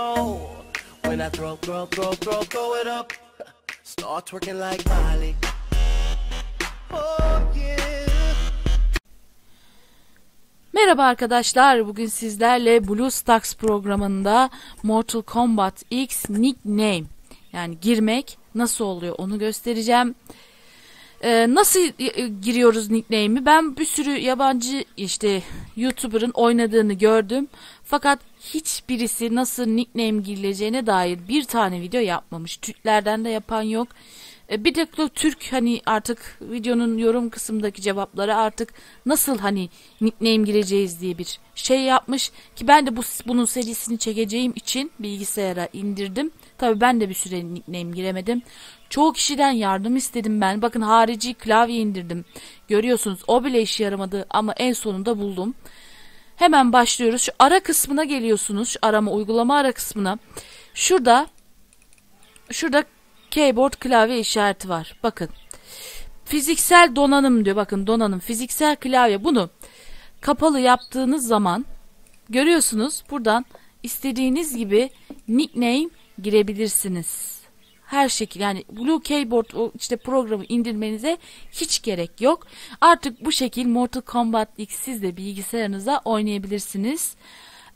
When I throw, throw, throw, throw, throw it up, start twerking like Miley. Oh yeah. Merhaba arkadaşlar. Bugün sizlerle BlueStacks programında Mortal Kombat X Nickname yani girmek nasıl oluyor onu göstereceğim. Ee, nasıl e, giriyoruz nickname'i? Ben bir sürü yabancı işte YouTuber'ın oynadığını gördüm. Fakat hiçbirisi nasıl nickname girileceğine dair bir tane video yapmamış. Türklerden de yapan yok. E, Bir de Türk hani artık videonun yorum kısmındaki cevapları artık nasıl hani nickname gireceğiz diye bir şey yapmış ki ben de bu bunun serisini çekeceğim için bilgisayara indirdim. Tabi ben de bir süre nickname giremedim. Çoğu kişiden yardım istedim ben. Bakın harici klavye indirdim. Görüyorsunuz o bile işe yaramadı ama en sonunda buldum. Hemen başlıyoruz. Şu ara kısmına geliyorsunuz. Şu arama uygulama ara kısmına. Şurada şurada keyboard klavye işareti var. Bakın. Fiziksel donanım diyor. Bakın donanım. Fiziksel klavye. Bunu kapalı yaptığınız zaman görüyorsunuz. Buradan istediğiniz gibi nickname girebilirsiniz. Her şekil yani Blue Keyboard o işte programı indirmenize hiç gerek yok. Artık bu şekil Mortal Kombat X siz de bilgisayarınıza oynayabilirsiniz.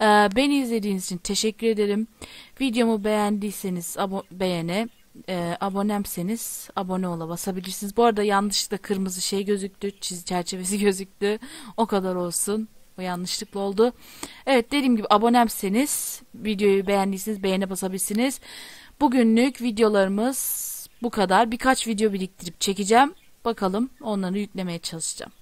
Ee, beni izlediğiniz için teşekkür ederim. Videomu beğendiyseniz abo- beğene, e, abonemseniz abone ola basabilirsiniz. Bu arada yanlışlıkla kırmızı şey gözüktü, çiz çerçevesi gözüktü. O kadar olsun. O yanlışlıkla oldu. Evet dediğim gibi abonemseniz videoyu beğendiyseniz beğene basabilirsiniz. Bugünlük videolarımız bu kadar. Birkaç video biriktirip çekeceğim. Bakalım onları yüklemeye çalışacağım.